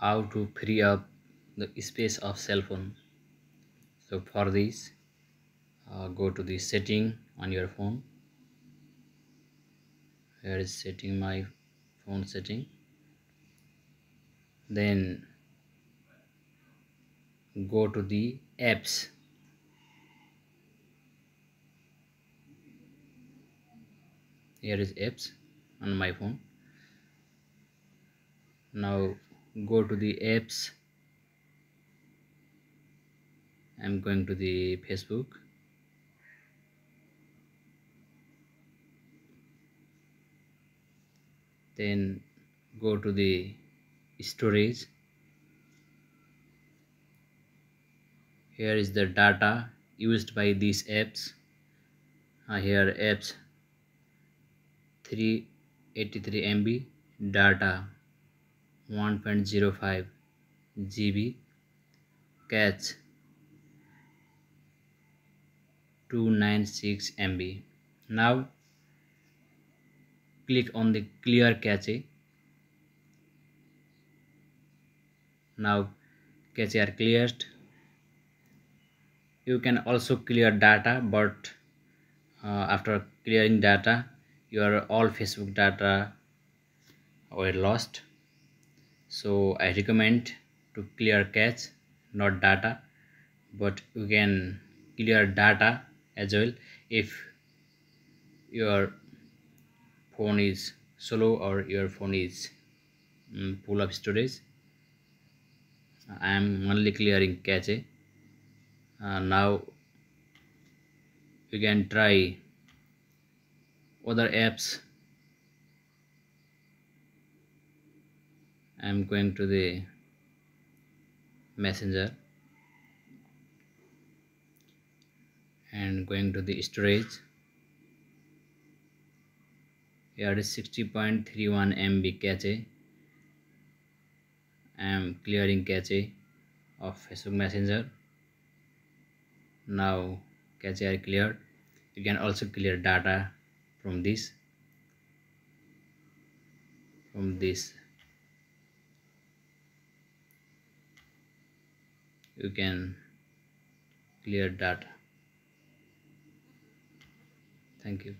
how to free up the space of cell phone. So for this uh, go to the setting on your phone. Here is setting my phone setting. Then go to the apps. Here is apps on my phone. Now go to the apps. I'm going to the Facebook. Then go to the storage. Here is the data used by these apps. Uh, here apps 383 MB data 1.05 GB cache 296 MB now click on the clear cache now cache are cleared. You can also clear data but uh, after clearing data your all facebook data were lost so i recommend to clear cache not data but you can clear data as well if your phone is slow or your phone is um, full of storage. I am only clearing cache. Uh, now you can try other apps I'm going to the messenger and going to the storage. Here is 60.31 MB cache I am clearing cache of Facebook Messenger. Now cache are cleared. You can also clear data from this from this you can clear data thank you